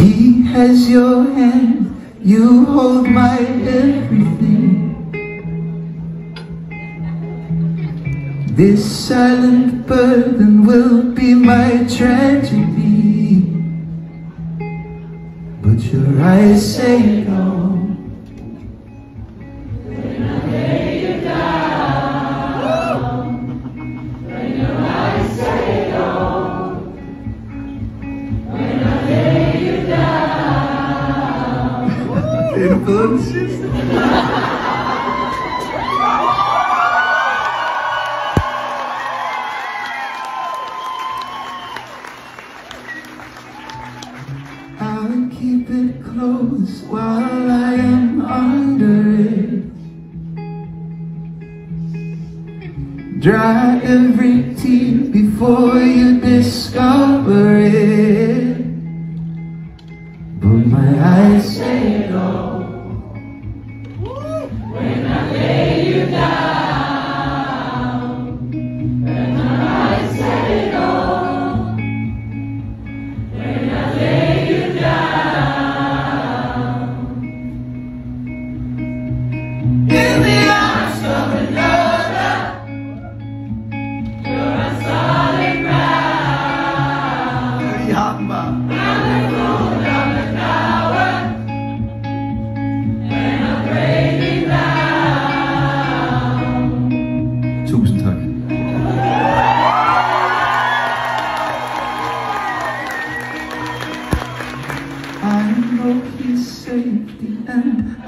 He has your hand, you hold my everything. This silent burden will be my tragedy. But your eyes say it Entonces. I'll keep it close while I am under it. Dry every tear before you discover it. But my eyes say it all. In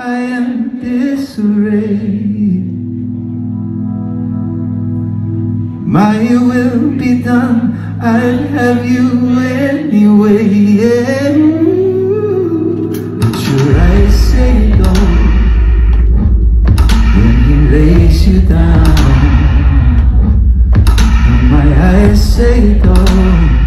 I am disarray. My will be done, I'd have you anyway. Yeah. But your eyes say go when he lays you down. My eyes say go